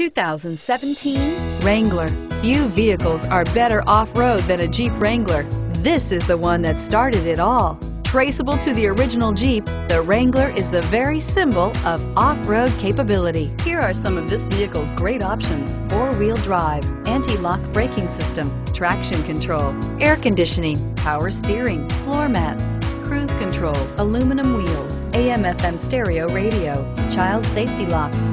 2017 Wrangler. Few vehicles are better off-road than a Jeep Wrangler. This is the one that started it all. Traceable to the original Jeep, the Wrangler is the very symbol of off-road capability. Here are some of this vehicle's great options. Four-wheel drive, anti-lock braking system, traction control, air conditioning, power steering, floor mats, cruise control, aluminum wheels, AM FM stereo radio, child safety locks.